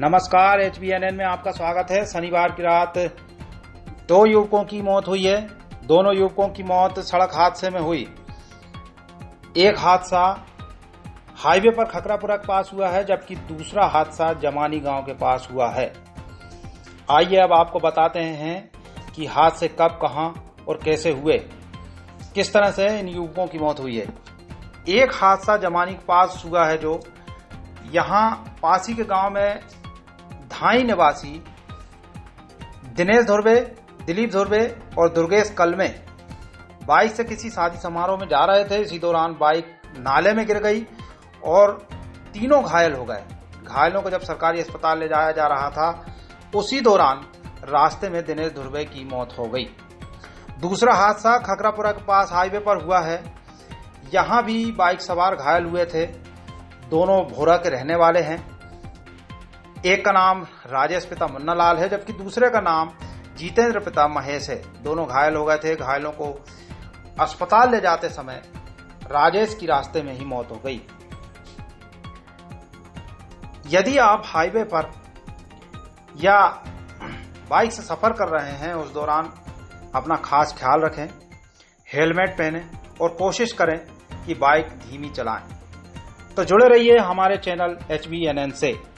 नमस्कार एचबीएनएन में आपका स्वागत है। शनिवार की रात दो युवकों की मौत हुई है। दोनों युवकों की मौत सड़क हादसे में हुई। एक हादसा हाईवे पर खकरापुरा के पास हुआ है, जबकि दूसरा हादसा जमानी गाँव के पास हुआ है। आइए अब आपको बताते हैं कि हादसे कब, कहाँ और कैसे हुए। किस तरह से इन युवकों की मौत हुई है। एक हादसा जमानी के पास हुआ है जो यहाँ पासी के गाँव में धाई निवासी दिनेश धुर्वे, दिलीप धुर्वे और दुर्गेश कल में बाइक से किसी शादी समारोह में जा रहे थे। इसी दौरान बाइक नाले में गिर गई और तीनों घायल हो गए। घायलों को जब सरकारी अस्पताल ले जाया जा रहा था, उसी दौरान रास्ते में दिनेश धुर्वे की मौत हो गई। दूसरा हादसा खकरापुरा के पास हाईवे पर हुआ है। यहाँ भी बाइक सवार घायल हुए थे। दोनों भोरा के रहने वाले हैं। एक का नाम राजेश पिता मुन्ना लाल है, जबकि दूसरे का नाम जीतेंद्र पिता महेश है। दोनों घायल हो गए थे। घायलों को अस्पताल ले जाते समय राजेश की रास्ते में ही मौत हो गई। यदि आप हाईवे पर या बाइक से सफ़र कर रहे हैं, उस दौरान अपना खास ख्याल रखें, हेलमेट पहने और कोशिश करें कि बाइक धीमी चलाएँ। तो जुड़े रहिए हमारे चैनल एच से।